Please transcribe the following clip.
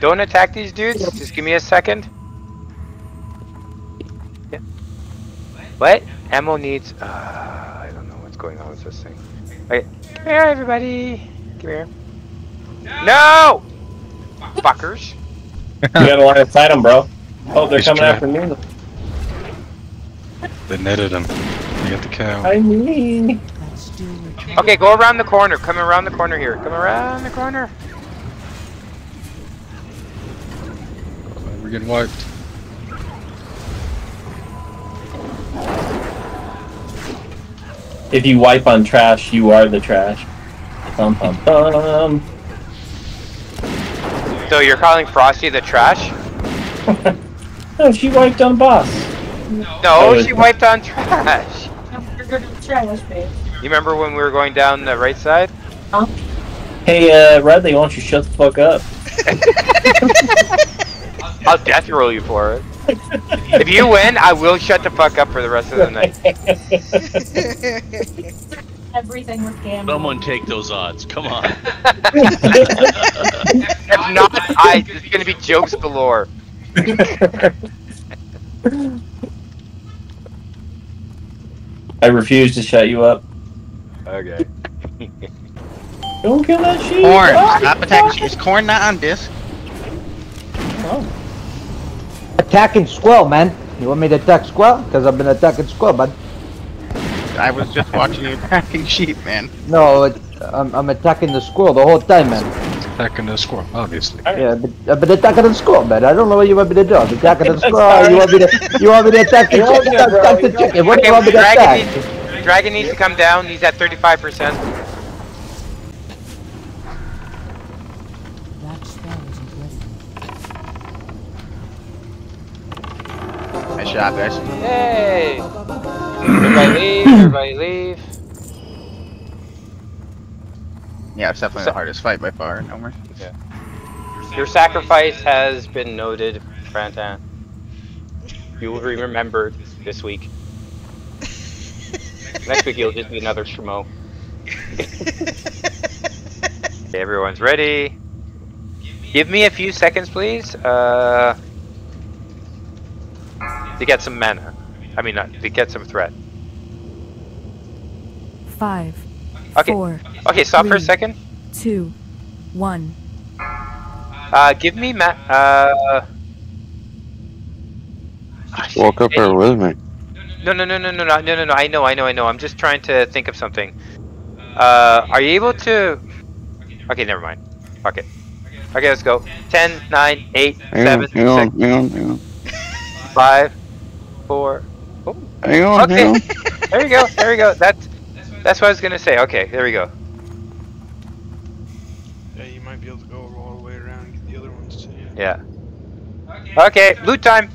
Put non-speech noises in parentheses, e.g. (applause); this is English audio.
don't attack these dudes. Just give me a second. Yeah. What? Ammo needs. Uh, I don't know what's going on with this thing. Okay, come here, everybody. Come here. No! Fuckers. (laughs) You gotta line of sight them, bro. Oh, they're He's coming trapped. after me. They netted him. They got the cow. I mean. Let's do retreat. Okay, go around the corner. Come around the corner here. Come around the corner. We're getting wiped. If you wipe on trash, you are the trash. Bum, bum, bum. So you're calling Frosty the trash? (laughs) no, she wiped on boss. No, Oh, she wiped on trash. You're trash. You remember when we were going down the right side? Hey, uh, Radley, why don't you shut the fuck up? (laughs) I'll death roll you for it. If you win, I will shut the fuck up for the rest of the night. (laughs) Everything with Gamma. Someone take those odds. Come on. (laughs) If not, I it's gonna be jokes galore. I refuse to shut you up. Okay. Don't kill that sheep. Corn, Ah, stop attacking. Is corn not on disc? Attacking squirrel, man. You want me to attack squirrel? Because I've been attacking squirrel, bud. I was just watching you attacking sheep, man. No, it, I'm, I'm attacking the squirrel the whole time, man. Attacking the squirrel, obviously. Yeah, but I've been attacking the squirrel, man. I don't know what you want me to do. I'm attacking the (laughs) squirrel. You want me to? You want me to attack the chicken? okay, bro. Attack the You're chicken. What do you want me to Dragon attack? needs, Dragon needs to come down. He's at 35%. That spell isn't working. Nice shot, guys. Yay! Everybody (clears throat) leave. Everybody leave. Yeah, it's definitely the hardest fight by far. No more. Your sacrifice has been noted, Frantan. You will be remembered this week. (laughs) Next week you'll just be another schmo. (laughs) okay, everyone's ready. Give me a few seconds, please. Uh, to get some mana. I mean, not, to get some threat. Five, Okay. four, Okay, stop for a second. two, one. Uh, give me ma- uh. shit. Woke up here with me. No, no, no, no, no, no, no, no, no. I know, I know, I know. I'm just trying to think of something. Uh, are you able to? Okay, never mind. Fuck it. Okay, let's go. 10, 9, 8, Hang 7, on, hang on, 6, hang on, hang on. 5, 4. Hang on, Okay. hang (laughs) on. There you go. There you go. That's that's what I was gonna say. Okay, there we go. Yeah, you might be able to go all the way around and get the other ones too. Yeah. Okay, loot time.